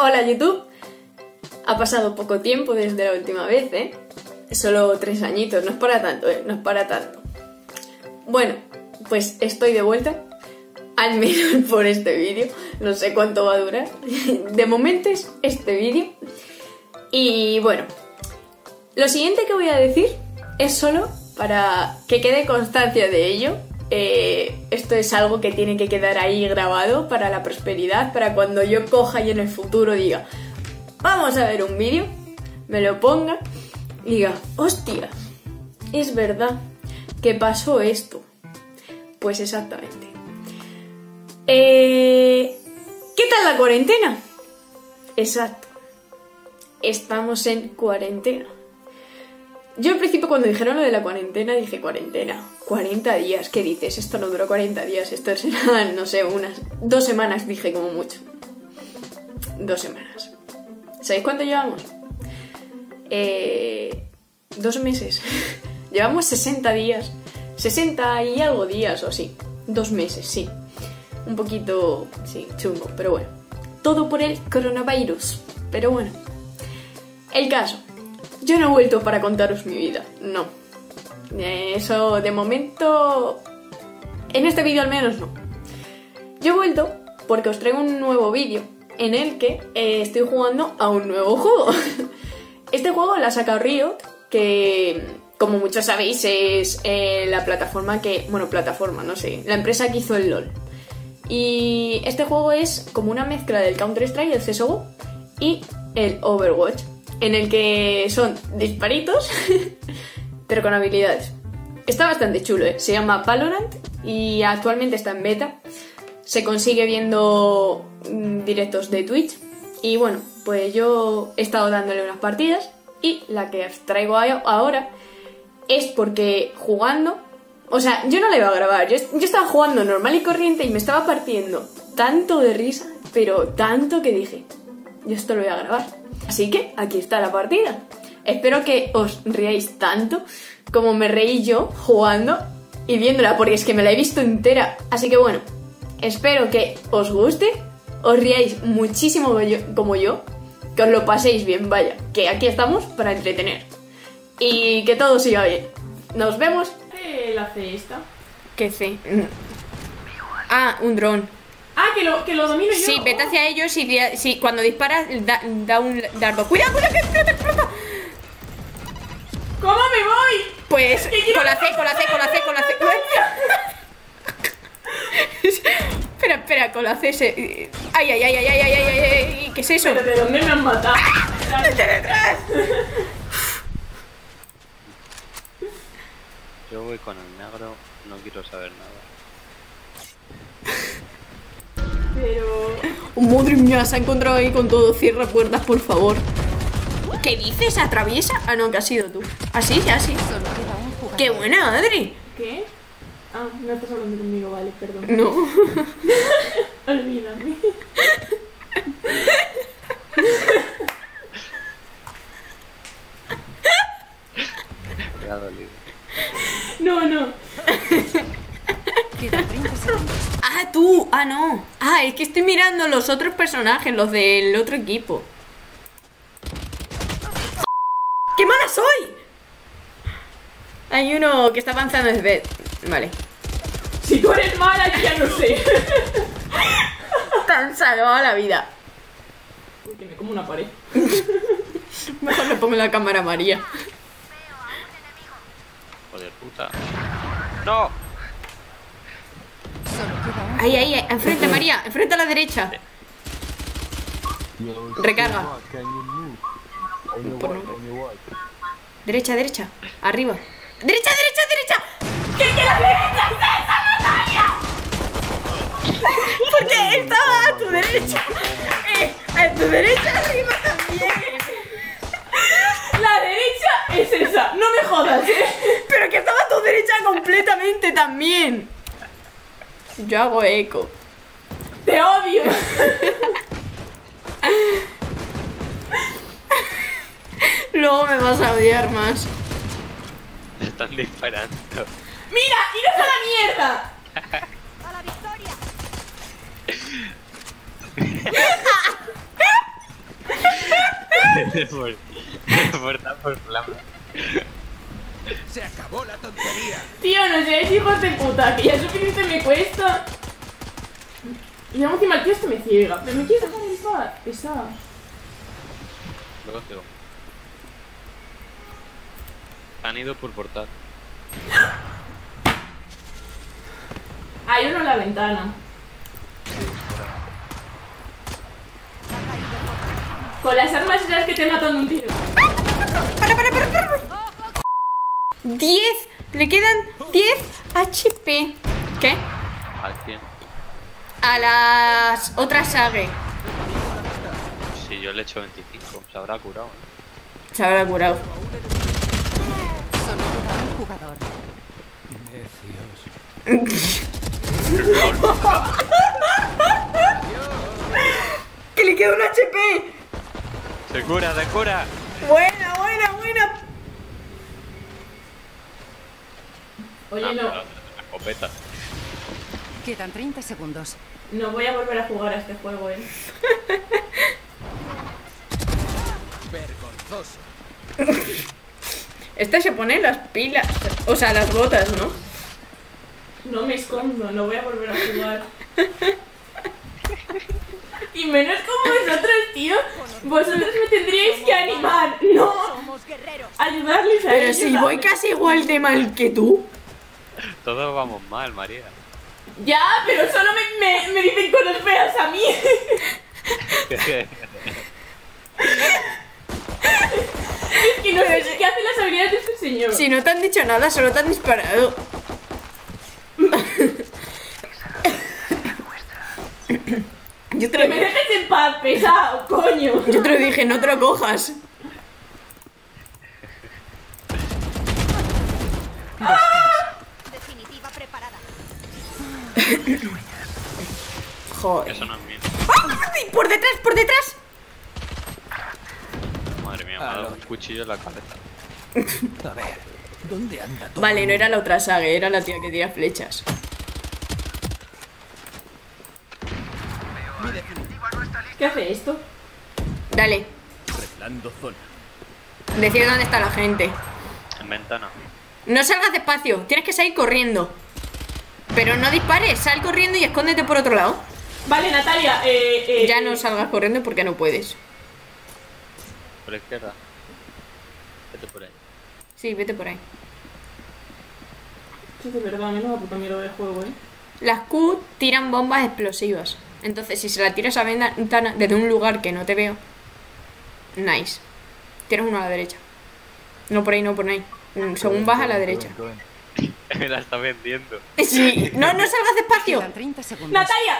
Hola YouTube. Ha pasado poco tiempo desde la última vez, ¿eh? Solo tres añitos, no es para tanto, ¿eh? No es para tanto. Bueno, pues estoy de vuelta. Al menos por este vídeo. No sé cuánto va a durar. De momento es este vídeo. Y bueno, lo siguiente que voy a decir es solo para que quede constancia de ello. Eh, esto es algo que tiene que quedar ahí grabado para la prosperidad, para cuando yo coja y en el futuro diga, vamos a ver un vídeo, me lo ponga y diga, hostia, es verdad que pasó esto. Pues exactamente. Eh, ¿Qué tal la cuarentena? Exacto. Estamos en cuarentena. Yo al principio cuando dijeron lo de la cuarentena dije cuarentena, 40 días, ¿qué dices? Esto no duró 40 días, esto será, no sé, unas dos semanas dije como mucho. Dos semanas. ¿Sabéis cuánto llevamos? Eh, dos meses. llevamos 60 días. 60 y algo días o así. Dos meses, sí. Un poquito, sí, chungo, pero bueno. Todo por el coronavirus. Pero bueno. El caso. Yo no he vuelto para contaros mi vida, no. Eso de momento... En este vídeo al menos no. Yo he vuelto porque os traigo un nuevo vídeo en el que eh, estoy jugando a un nuevo juego. Este juego lo ha sacado Riot, que como muchos sabéis es eh, la plataforma que... Bueno, plataforma, no sé. La empresa que hizo el LOL. Y este juego es como una mezcla del Counter-Strike, el CSGO y el Overwatch en el que son disparitos, pero con habilidades. Está bastante chulo, ¿eh? se llama Valorant y actualmente está en beta. Se consigue viendo mm, directos de Twitch. Y bueno, pues yo he estado dándole unas partidas y la que os traigo ahora es porque jugando, o sea, yo no la iba a grabar, yo, yo estaba jugando normal y corriente y me estaba partiendo tanto de risa, pero tanto que dije, yo esto lo voy a grabar. Así que aquí está la partida. Espero que os riáis tanto como me reí yo jugando y viéndola, porque es que me la he visto entera. Así que bueno, espero que os guste, os riáis muchísimo como yo, que os lo paséis bien, vaya, que aquí estamos para entretener. Y que todo siga bien. Nos vemos. ¿Qué la C esta? ¿Qué C? Ah, un dron. Ah, que lo, que lo domino yo. Sí, vete hacia ellos y si cuando disparas da, da, un dardo. ¡Cuidado, cuidado, que explota, explota! ¿Cómo me voy? Pues con la C, con la C, con la C, con la C. espera, espera, con la C se... Ay, ay, ay, ay, ay, ay, ay, ay, ¿qué es eso? ¿Pero de dónde me han matado? ¡Desde detrás! Yo voy con el negro, no quiero saber nada. Pero... Oh, madre mía, se ha encontrado ahí con todo. Cierra puertas, por favor. ¿Qué dices? ¿Atraviesa? Ah, no, que has sido tú. Así, ya sí. ¡Qué buena, Adri! ¿Qué? Ah, no estás hablando conmigo, vale, perdón. No. Olvídame. Me ha dolido. No, no. Ah, tú. Ah, no. Ah, es que estoy mirando los otros personajes, los del otro equipo. ¡Qué mala soy! Hay uno que está avanzando desde... Vale. Si tú eres mala, ya no sé. Te han salvado la vida. Uy, que me como una pared. Mejor le pongo la cámara a María. Joder, puta. ¡No! Ahí, ahí, ahí. Enfrente, María. Enfrente a la derecha. Recarga. Por. Derecha, derecha. Arriba. ¡Derecha, derecha, derecha! ¿Qué que la derecha es esa, Natalia? Porque estaba a tu derecha. Eh, a tu derecha arriba también. La derecha es esa. No me jodas, ¿eh? Pero que estaba a tu derecha completamente también. Yo hago eco. Te odio. Luego me vas a odiar más. Me están disparando. ¡Mira! ¡Iros a la mierda! por, por dar por flama. Se acabó la tontería. Tío, no seáis hijos de puta, que ya suficiente me cuesta. Y luego encima el tío este me ciega. Pero me quieres dejar en paz, pesado. Luego sigo. Han ido por portal. Hay uno en la ventana. Con las armas esas que te matan un tiro. ¡Para, para, para, para! 10. Le quedan 10 HP. ¿Qué? Al 100. A las otras Sage. Si yo le echo 25, se habrá curado. ¿eh? Se habrá curado. ¡Que le queda un HP! ¡Se cura, se cura! Buena, buena, buena. Oye, Ah, no. pero la escopeta. Quedan 30 segundos. No voy a volver a jugar a este juego, eh. Vergonzoso. Esta se pone las pilas. O sea, las botas, ¿no? No me escondo, no voy a volver a jugar. Y menos como vosotros, tío. Vosotros me tendríais que animar, no ayudarles a Pero ellos, si voy casi igual de mal que tú. Todos vamos mal, María. Ya, pero solo me, me, me dicen cosas feas a mí. Es que no sé qué hacen las habilidades de este señor. Si no te han dicho nada, solo te han disparado. Yo te, Que lo, me dejes en paz, pesado, coño. yo te lo dije, no te lo cojas. Joder. Eso no es mío. ¡Ay! ¡Por detrás, por detrás! Madre mía, me ha dado un cuchillo en la cabeza. A ver, ¿dónde anda todo? Vale, no era la otra saga, era la tía que tira flechas. ¿Qué hace esto? Dale, decir dónde está la gente. En ventana. No salgas despacio, tienes que salir corriendo. Pero no dispares, sal corriendo y escóndete por otro lado. Vale, Natalia, eh, eh, Ya no salgas corriendo porque no puedes. Por la izquierda. Vete por ahí. Sí, vete por ahí. Eso es de verdad, me da una puta mierda de juego, eh. Las Q tiran bombas explosivas. Entonces, si se la tiras a ventana desde un lugar que no te veo, nice. Tienes uno a la derecha. No por ahí, no por ahí. Según vas a la derecha. Me la está vendiendo. Sí, no, no salgas despacio. Quedan 30 segundos. Natalia,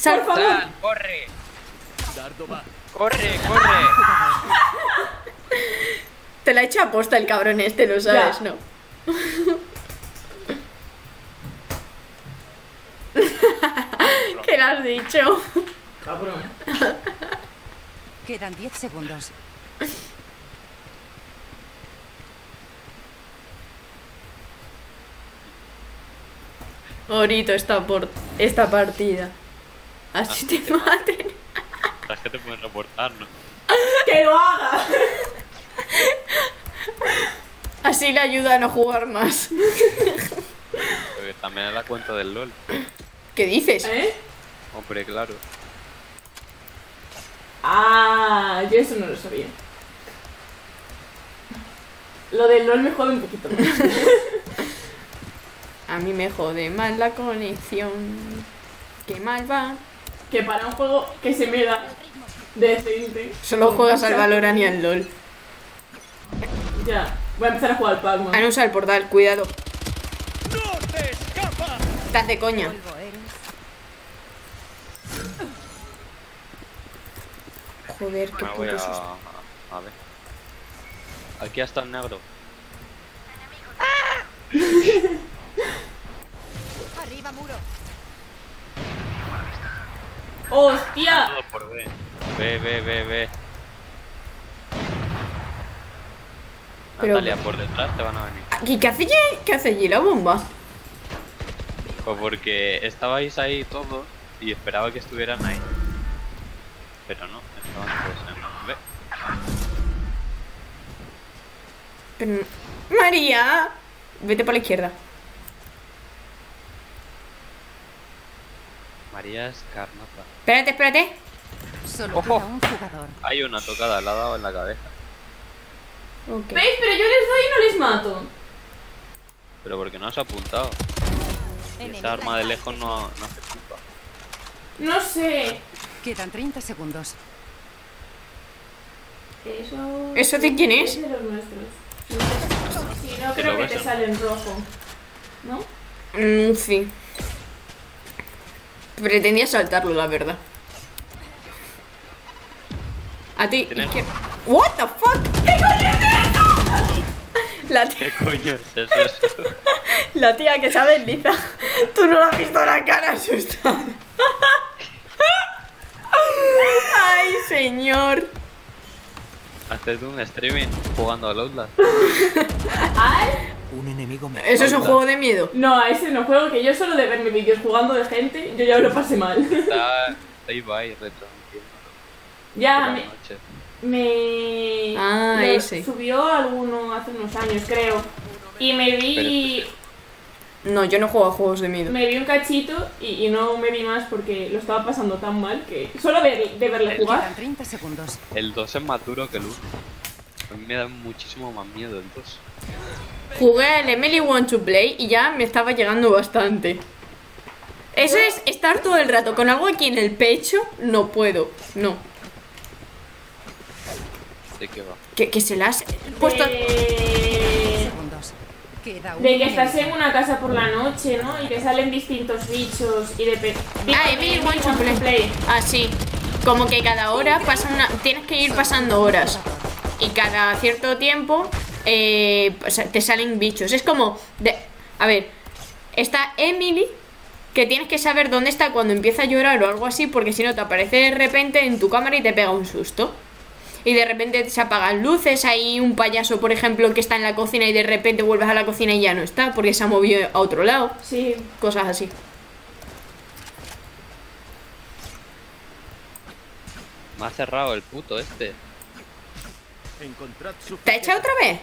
Sal, por favor. ¡Corre! Dardo va. ¡Corre, corre! Te la he hecho a posta el cabrón este, lo sabes, Ya. ¿no? ¿Qué le has dicho? Cabrón. Quedan 10 segundos. Orito esta, por esta partida. Así te maten. Sabes que te pueden reportar, ¿no? ¡Que lo haga! Así le ayuda a no jugar más. Porque también es la cuenta del LOL. ¿Qué dices? ¿Eh? Hombre, claro. Ah, yo eso no lo sabía. Lo del LOL me jode un poquito más. A mí me jode mal la conexión. Qué mal va. Que para un juego que se me da decente. Solo juegas al Valorant y al LOL. Ya, voy a empezar a jugar al Pac-Man. Han usado el portal, cuidado. ¡No te escapas! Estás de coña. Joder, qué puto a... susto. A ver. Aquí hasta el negro. Arriba ¡Hostia! Todo por B. Ve, ve, ve, ve. Pero- Natalia, por detrás te van a venir. ¿Y qué hace allí? ¿Qué hace allí la bomba? Pues porque estabais ahí todos y esperaba que estuvieran ahí. Pero no, estaban todos en B. Pero no- María. Vete por la izquierda. María es carnota. Espérate, espérate. Solo Ojo. queda un jugador. Hay una tocada, la ha dado en la cabeza. Ok. ¿Veis? Pero yo les doy y no les mato. Pero porque no has apuntado. Y esa arma de lejos no, no hace culpa. No sé. Quedan 30 segundos. Eso. ¿Eso de quién es? de los nuestros. Sí, no creo que te sale en rojo. ¿No? Mm, sí. Pretendía saltarlo, la verdad. A ti. Tienes- izquier- What the fuck? ¿Qué coño es eso? La tía, ¿Qué coño es eso? la tía que sabe desliza. Tú no la has visto la cara asustada. Ay, señor. Haces un streaming jugando al Outlast. Un enemigo me Eso es un juego de miedo. No, a ese no juego, que yo solo de verme vídeos jugando de gente, yo ya lo pasé mal. Está, está Ibai retransmitiendo ya me, noche. me Ah, ese. subió alguno hace unos años, creo. Y me vi No, yo no juego a juegos de miedo. me vi un cachito y, y no me vi más porque lo estaba pasando tan mal que solo de, de verle jugar. Quedan 30 segundos. El 2 es más duro que el 1. A mí me da muchísimo más miedo el 2. Jugué el Emily Want to Play y ya me estaba llegando bastante. Eso es estar todo el rato con algo aquí en el pecho. No puedo, no. ¿De qué va? Que, que se las puesto. De, que estás en una casa por la noche, ¿no? Y te salen distintos bichos y de pe- Ah, Emily Want to Play. Ah, sí. Como que cada hora pasa una. Tienes que ir pasando horas. Y cada cierto tiempo eh, te salen bichos. Es como. De, a ver, está Emily. Que tienes que saber dónde está cuando empieza a llorar o algo así. Porque si no te aparece de repente en tu cámara y te pega un susto. Y de repente se apagan luces. Hay un payaso, por ejemplo, que está en la cocina y de repente vuelves a la cocina y ya no está. Porque se ha movido a otro lado. Sí, Cosas así. Me ha cerrado el puto este. ¿Te ha echado otra vez?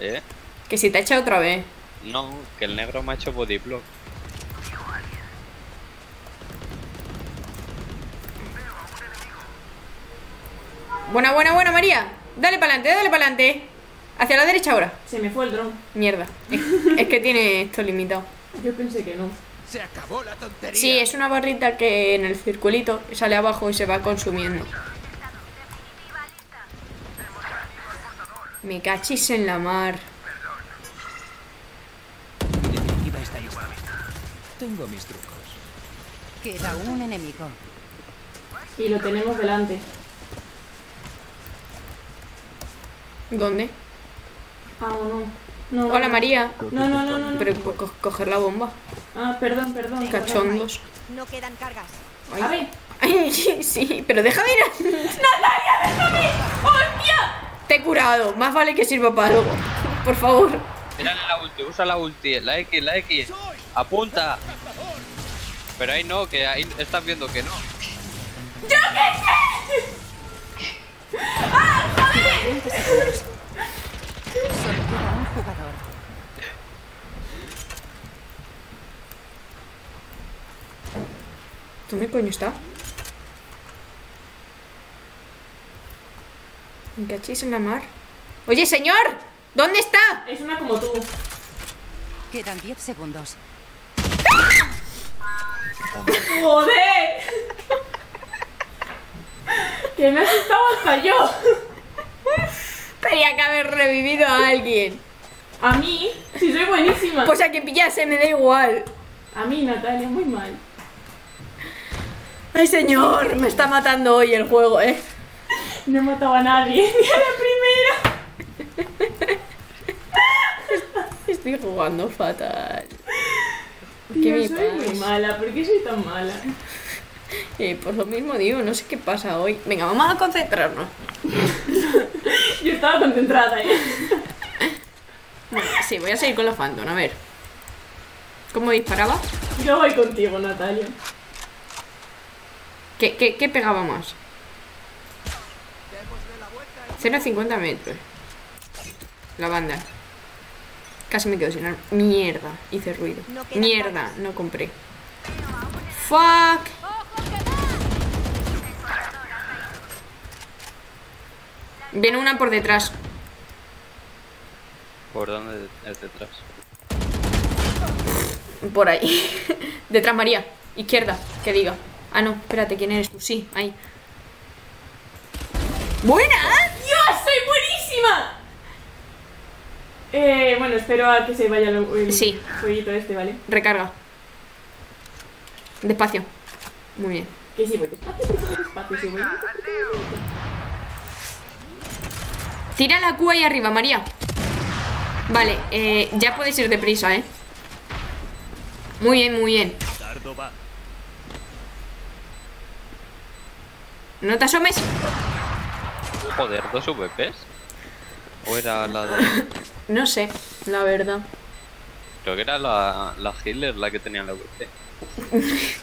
¿Eh? Que si te ha echado otra vez. No, que el negro me ha hecho bodyblock. Buena, buena, buena, María. Dale para adelante, dale para adelante. Hacia la derecha ahora. se me fue el dron. Mierda. Es, es que tiene esto limitado. Yo pensé que no. Se acabó la tontería. Sí, es una barrita que en el circulito sale abajo y se va consumiendo. Me cachis en la mar. Mi defensiva está lista. Tengo mis trucos. Queda un enemigo. Y lo tenemos delante. ¿Dónde? Ah, no. no. no, Hola, no. María. No, no, no, no. no. Pero co- co- coger la bomba. Ah, perdón, perdón. Cachondos. No quedan cargas. Ay. A ver. Ay, sí, pero deja de ir a... ¡Natalia, déjame! ¡Hostia! Te he curado. Más vale que sirva para algo. Por favor. Mírale la ulti, usa la ulti, la X, la X. Apunta. Pero ahí no, que ahí estás viendo que no. 30 segundos. Solo queda un jugador. ¿Dónde coño está? Me cachis en la mar. Oye, señor, ¿dónde está? Es una como tú. Quedan 10 segundos. ¡Joder! que me ha asustado hasta yo. Tenía que haber revivido a alguien. A mí, si soy buenísima. Pues a que pillase, me da igual. A mí, Natalia, muy mal. Ay, señor, me está matando hoy el juego, ¿eh? No he matado a nadie. Ni a la primera. Estoy jugando fatal. ¿Qué Tío, me soy muy mala. ¿Por qué soy tan mala? Eh, por lo mismo digo, no sé qué pasa hoy. Venga, vamos a concentrarnos. Yo estaba concentrada, ¿eh? Bueno, sí, voy a seguir con la Phantom, a ver. ¿Cómo disparaba? Yo voy contigo, Natalia. ¿Qué, qué, qué pegaba más? 0,50 metros. La banda. Casi me quedo sin arma. Mierda, hice ruido. No Mierda, no compré. Fuck. Viene una por detrás. ¿Por dónde es detrás? Por ahí. detrás María. Izquierda, que diga. Ah, no, espérate, ¿quién eres tú? Sí, ahí. ¡Buena! ¡Dios, soy buenísima! Eh, bueno, espero a que se vaya lo- el Sí. jueguito este, ¿vale? Recarga. Despacio. Muy bien. Que sí, voy despacio, que sí, voy despacio, sí, voy Tira la Q ahí arriba, María. Vale, eh, ya puedes ir deprisa, ¿eh? Muy bien, muy bien. Dardo va. No te asomes. Joder, dos VPs. ¿O era la de.? No sé, la verdad. Creo que era la, la healer la que tenía la VP.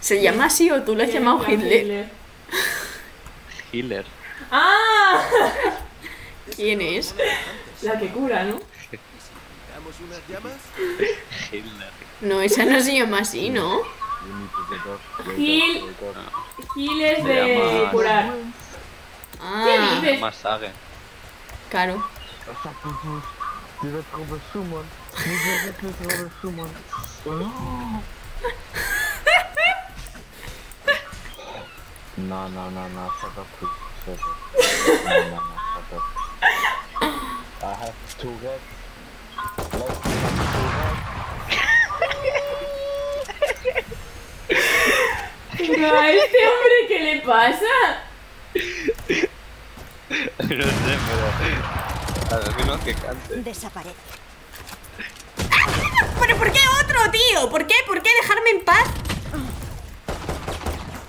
¿Se llama así o tú lo has ¿Quién llamado la Hitler? Healer. ¡Ah! ¿Quién es? La que cura, ¿no? ¿Damos unas llamas? Healer. No, esa no se llama así, ¿no? Gil. Gil es de curar. Ah, dices? Massage. claro. No, no, no, no, shut up, please. Shut up. No, no, no, shut up. I have two heads. Let's two heads. Pero a este hombre, ¿qué le pasa? No sé, pero. No que cante. Desaparece. ¿Pero por qué otro, tío? ¿Por qué? ¿Por qué dejarme en paz?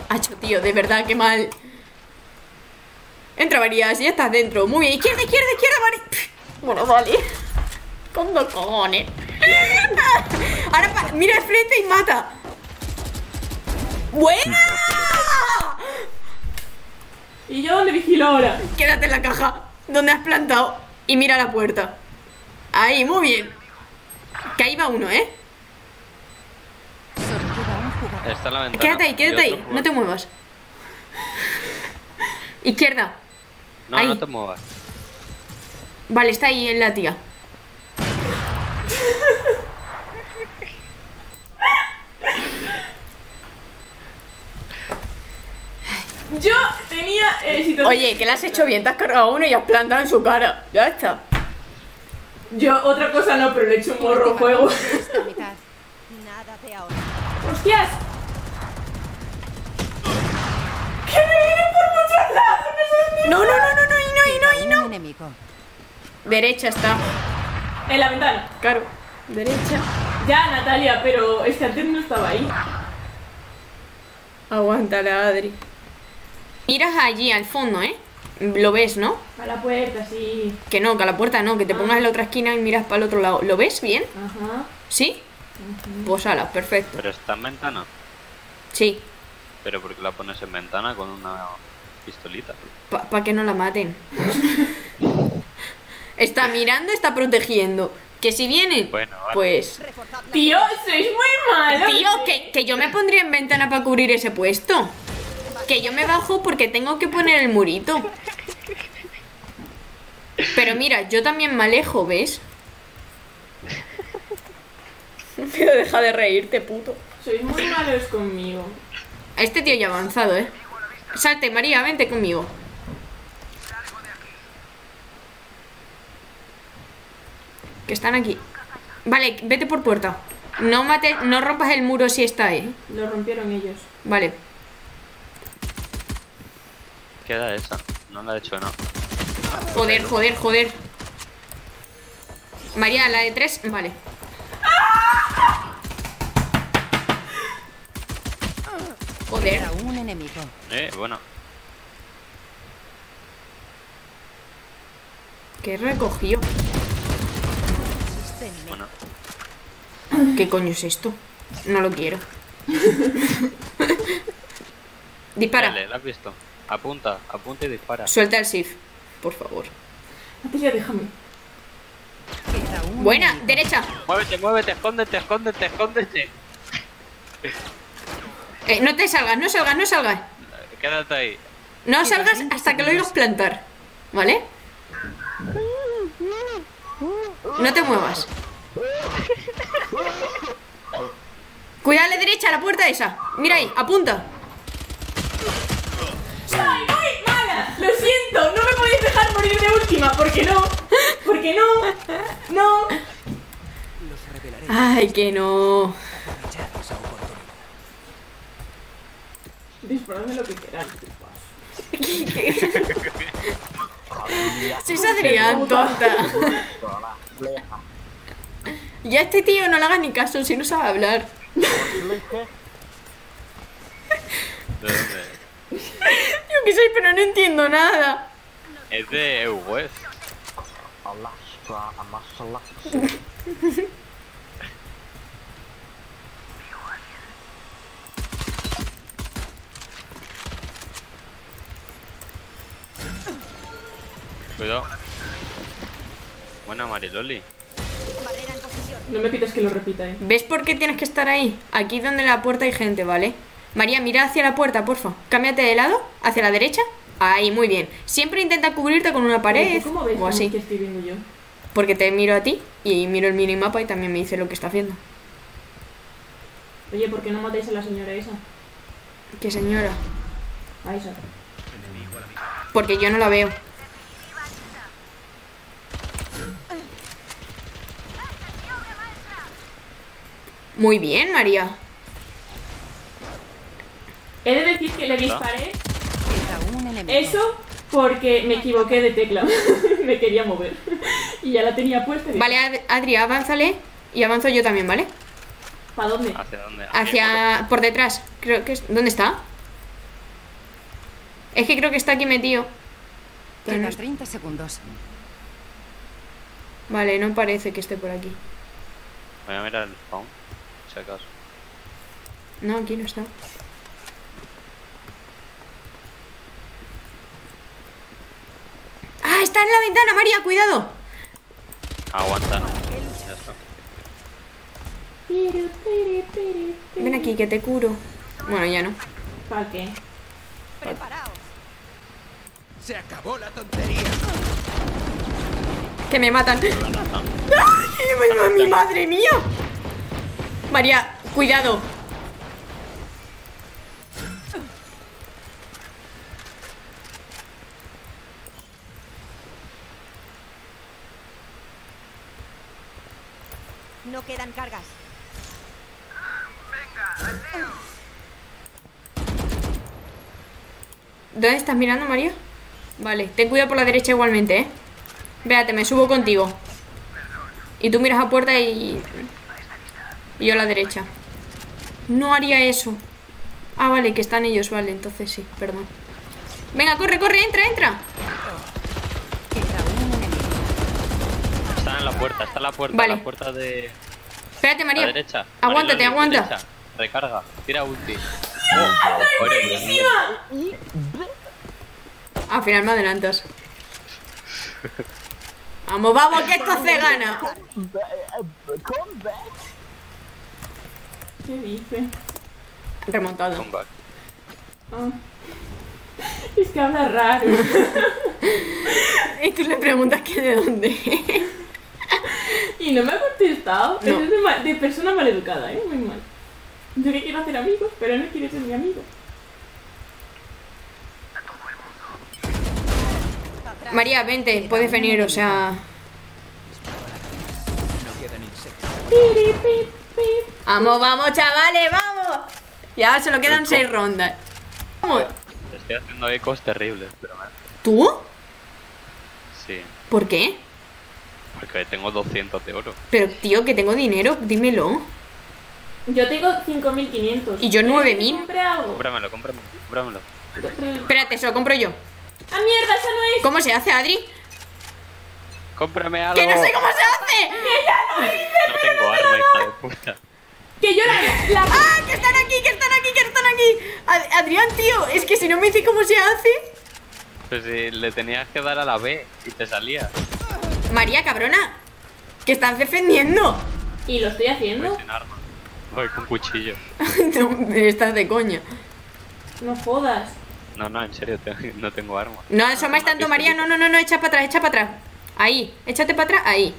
Hacho, tío, de verdad, qué mal. Entra, María, si ya estás dentro. Muy bien, izquierda, izquierda, izquierda, María. Bueno, vale. Con dos cojones. Ahora mira al frente y mata. ¡Buena! ¿Y yo dónde vigilo ahora? Quédate en la caja donde has plantado y mira la puerta. Ahí, muy bien. Que ahí va uno, ¿eh? Está en la ventana. Quédate ahí, quédate ahí. No te muevas. Izquierda. No, ahí. no te muevas. Vale, está ahí en la tía. Yo tenía eh, situación- Oye, que la has hecho bien, te has cargado uno y has plantado en su cara. Ya está. Yo otra cosa no, pero le he hecho un morro juego. Esta mitad. Nada de ahora. ¡Hostias! ¡Que me vienen por muchos lados! ¡No No, no, no, no, no, y no, y no, y no. enemigo. Derecha está. En la ventana. Claro. Derecha. Ya, Natalia, pero es que antes no estaba ahí. Aguanta la Adri. Miras allí al fondo, ¿eh? Lo ves, ¿no? A la puerta, sí. Que no, que a la puerta no, que te pongas en la otra esquina y miras para el otro lado. ¿Lo ves bien? Ajá. ¿Sí? Pues ala, perfecto. Pero está en ventana. Sí, Pero porque la pones en ventana con una pistolita. para que no la maten. está mirando, está protegiendo. Que si vienen, Bueno, vale. pues... Tío, sois muy malos. Tío, que, que yo me pondría en ventana para cubrir ese puesto. Que yo me bajo porque tengo que poner el murito. Pero mira, yo también me alejo, ¿ves? Pero deja de reírte, puto. Sois muy malos conmigo. A este tío ya ha avanzado, ¿eh? Salte, María, vente conmigo. Que están aquí. Vale, vete por puerta. No mate, no rompas el muro si está ahí. Lo rompieron ellos. Vale. Queda esa. No la he hecho, no. Joder, joder, joder. María, la de tres, vale. Joder, un enemigo. Eh, bueno. ¿qué recogió? Existen Bueno. ¿Qué coño es esto? No lo quiero. Dispara. Dale, ¿la has visto? Apunta, apunta y dispara. Suelta el SIF, por favor. Ya déjame. Buena, derecha. Muévete, muévete, escóndete, escóndete, escóndete. Eh, no te salgas, no salgas, no salgas. Quédate ahí. No salgas hasta que lo oigas plantar. ¿Vale? No te muevas. Cuidado a la derecha, a la puerta esa. Mira ahí, apunta. ¡Ay, ay, mala! Lo siento, no me podéis dejar morir de última, porque no. Porque no. No. Ay, que no. Disparadme lo que queráis. Si es Adrián, tonta. Hola, fleja. Y a este tío no le hagas ni caso si no sabe hablar. Fleje. ¿De dónde? Yo que soy, pero no entiendo nada. Es de Amasala. Cuidado. Buena Mariloli. No me pidas que lo repita, eh. ¿Ves por qué tienes que estar ahí? Aquí donde la puerta hay gente, ¿vale? María, mira hacia la puerta, porfa. Cámbiate de lado, hacia la derecha. Ahí, muy bien. Siempre intenta cubrirte con una pared ¿Cómo ves o así. que estoy viendo yo? Porque te miro a ti y miro el minimapa y también me dice lo que está haciendo. Oye, ¿por qué no matáis a la señora esa? ¿Qué señora? A esa. Porque yo no la veo. Muy bien, María. He de decir que le disparé eso porque me equivoqué de tecla. me quería mover. y ya la tenía puesta. y Vale, Ad- Adri, avánzale. Y avanzo yo también, ¿vale? ¿Para dónde? ¿Hacia dónde? Hacia... por detrás. Creo que es... ¿Dónde está? Es que creo que está aquí metido. Pero no Quedan es- 30 segundos. Vale, no parece que esté por aquí. Voy a mirar el spawn. Si acaso. No, aquí no está. Está en la ventana, María! ¡Cuidado! Aguanta. Ya está. Ven aquí, que te curo. Bueno, ya no. ¿Para qué? Preparaos. Se acabó la tontería. Que me matan. ¡Ay, mi- mi madre mía! María, cuidado. No quedan cargas. ¿Dónde estás mirando, María? Vale, ten cuidado por la derecha igualmente, ¿eh? Véate, me subo contigo. Y tú miras a puerta y... Y yo a la derecha. No haría eso. Ah, vale, que están ellos, vale, entonces sí, perdón. Venga, corre, corre, entra, entra. Queda un enemigo. Está en la puerta, está la puerta. Vale. La puerta de Espérate, la María. derecha. Aguántate, Mariloli, aguanta. derecha. Recarga. Tira ulti. Oh! Al final me adelantas. Vamos, vamos, que esto se gana. ¿Qué dice? Remontado. Comeback. Ah. Es que habla raro. Y tú le preguntas que de dónde. Y no me ha contestado. No. Es de, de persona maleducada, ¿eh? Muy mal. Yo que quiero hacer amigos, pero no quiere ser mi amigo. María, vente, puedes venir, o sea. Vamos, vamos, chavales, vamos. Ya solo quedan seis rondas. Vamos. Estoy haciendo ecos terribles, pero ¿Tú? Sí. ¿Por qué? Porque tengo 200 de oro. Pero, tío, que tengo dinero, dímelo. Yo tengo 5.500. Y yo ¿Quieres 9.000. que compre algo? Cómpramelo, cómpramelo, cómpramelo. Espérate, se lo compro yo. ¡Ah, mierda! ¡Esa no es! ¿Cómo se hace, Adri? ¡Cómprame algo! ¡Que no sé cómo se hace! No tengo arma, hija de puta. ¡Que yo la... la... ¡Ah, que están aquí, que están aquí, que están aquí! Ad- Adrián, tío, es que si no me dice cómo se hace. Pues si le tenías que dar a la B y te salía. María, cabrona. Que estás defendiendo. Y lo estoy haciendo. Voy sin arma. Voy con cuchillo. No, estás de coña. No jodas. No, no, en serio, te- no tengo arma. No asomes tanto, María. No, no, no, no. Echa para atrás, echa para atrás. Ahí. Échate para atrás. Ahí.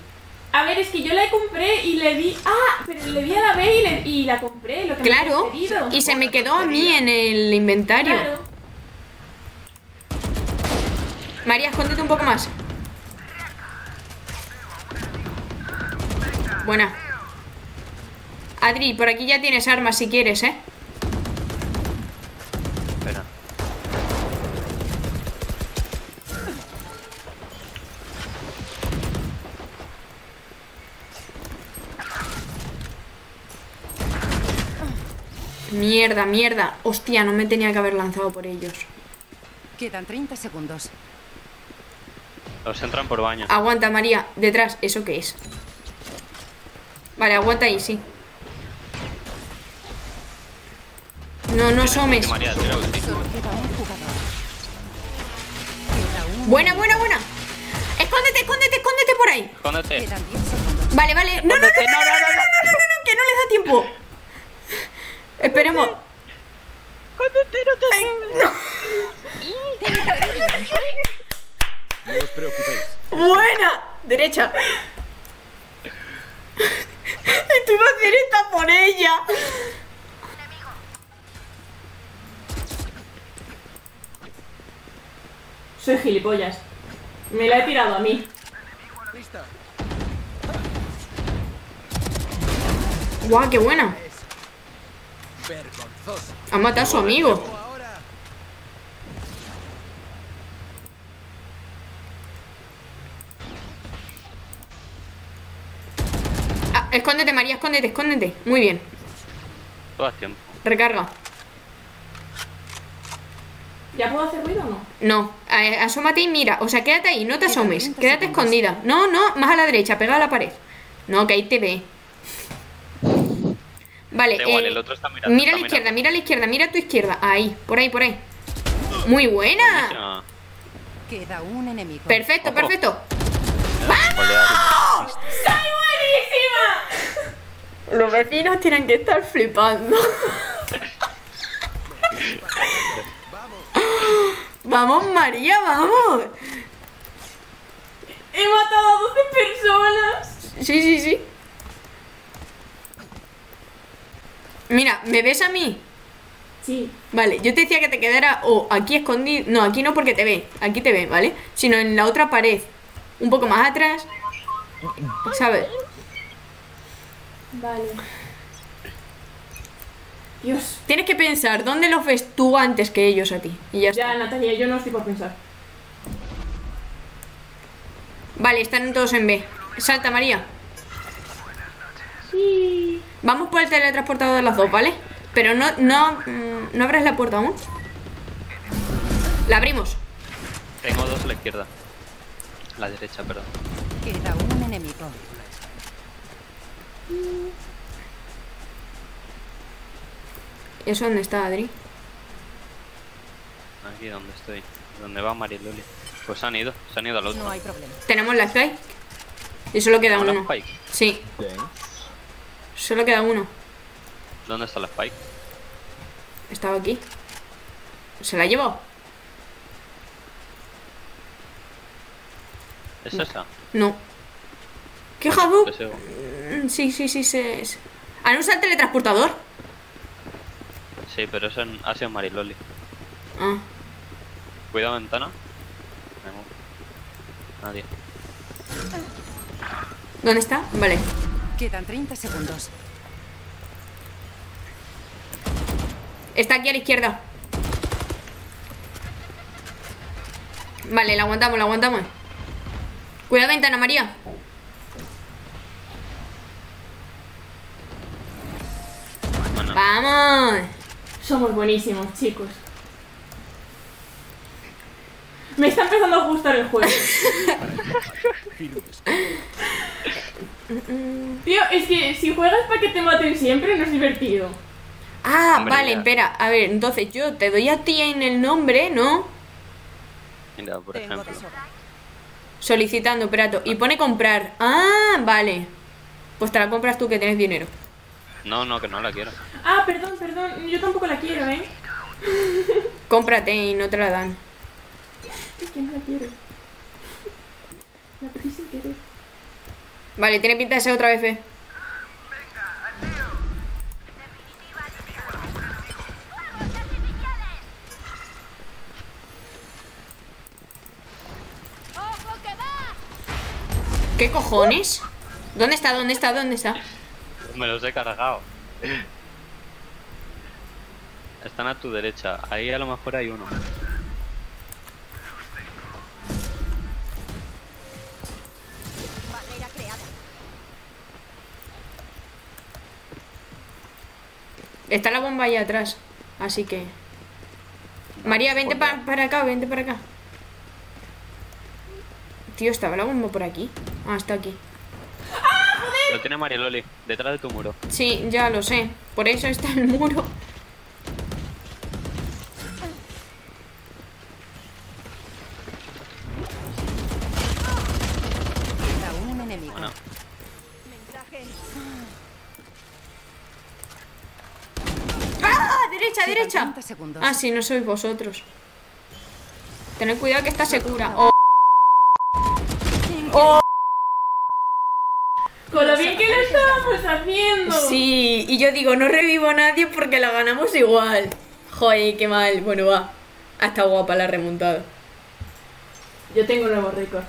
A ver, es que yo la compré y le di. Ah, pero le di a la B y, le- y la compré. Lo que me Claro. pedido. Y se me quedó a mí en el inventario. Claro. María, escóndete un poco más. Buena. Adri, por aquí ya tienes armas si quieres, ¿eh? Espera. Mierda, mierda. Hostia, no me tenía que haber lanzado por ellos. Quedan 30 segundos. Los entran por baño. Aguanta, María. Detrás, ¿eso qué es? Vale, aguanta ahí, sí. No, no somes. Buena, buena, buena. Escóndete, escóndete, escóndete por ahí. Escóndete. Vale, vale. No, no, no, no, no, no, no, no, que no les da tiempo. Esperemos. Escóndete, no te No os preocupéis. Buena. Derecha. Tú iba a hacer esta por ella. Soy gilipollas. Me la he tirado a mí. Guau, qué buena. Ha matado a su amigo. Ahora. Ah, escóndete, María, escóndete, escóndete. Muy bien. Tiempo. Recarga. ¿Ya puedo hacer ruido o no? No, asómate y mira. O sea, quédate ahí, no te asomes. Quédate escondida. No, no, más a la derecha, pegada a la pared. No, que ahí te ve. Vale, igual, eh, el otro está mirando. mira a la izquierda, mira a la izquierda, mira a tu izquierda. Ahí, por ahí, por ahí. Muy buena. Queda un enemigo. Perfecto, Ojo. perfecto. Olear. ¡Soy buenísima! Los vecinos tienen que estar flipando. Vamos, María, vamos. He matado a 12 personas. Sí, sí, sí. Mira, ¿me ves a mí? Sí. Vale, yo te decía que te quedara o aquí escondido. No, aquí no porque te ve. Aquí te ve, ¿vale? Sino en la otra pared. Un poco más atrás. ¿Sabes? Vale. Dios. Tienes que pensar dónde los ves tú antes que ellos a ti. Y ya está. Ya, Natalia, yo no estoy por pensar. Vale, están todos en B. Salta, María. Sí. Vamos por el teletransportador de las dos, ¿vale? Pero no, no, mm, no abras la puerta aún. La abrimos. Tengo dos a la izquierda. La derecha, perdón. Queda un enemigo. ¿Eso dónde está, Adri? Aquí donde estoy. Donde va Mariloli. Pues se han ido, se han ido al otro. No hay problema. Tenemos la Spike. Y solo queda ¿Tengo la uno. Spike? Sí, solo queda uno. ¿Dónde está la Spike? Estaba aquí. ¿Se la llevó? ¿Es esa? No. ¿Qué Hadou? Mm, Sí, sí, sí, se... se- ¿Han usado el teletransportador? Sí, pero eso ha sido Mariloli. Ah. Cuidado ventana. Nadie. ¿Dónde está? Vale. Quedan 30 segundos. Está aquí a la izquierda. Vale, la aguantamos, la aguantamos. Cuidado ventana, María. ¡Vamos! Somos buenísimos, chicos. Me está empezando a gustar el juego. Tío, es que si juegas para que te maten siempre no es divertido. Ah, Hombre, vale, ya. espera. A ver, entonces yo te doy a ti en el nombre, ¿no? mira, por Tengo ejemplo. Solicitando, Prato. Y pone comprar. Ah, vale. Pues te la compras tú que tienes dinero. No, no, que no la quiero. Ah, perdón, perdón. Yo tampoco la quiero, ¿eh? Cómprate y no te la dan. Es que no la quiero. La pedí sin querer. Vale, tiene pinta de ser otra vez fe. ¿Qué cojones? ¿Dónde está? ¿Dónde está? ¿Dónde está? Me los he cargado. Están a tu derecha. Ahí a lo mejor hay uno. Está la bomba ahí atrás. Así que... María, vente pues pa- para acá, vente para acá. Tío, ¿estaba la bomba por aquí? Ah, está aquí. Tiene Marieloli, detrás de tu muro. Sí, ya lo sé. Por eso está el muro. Un enemigo. Bueno, ¡Ah! ¡Derecha, derecha! 30 segundos. Ah, sí, no sois vosotros. Tened cuidado que esta se cura. Oh, lo bien que lo estábamos haciendo. sí, y yo digo, no revivo a nadie porque la ganamos igual. Joder, qué mal. Bueno, va. Ha estado guapa la remontada. Yo tengo nuevo récord.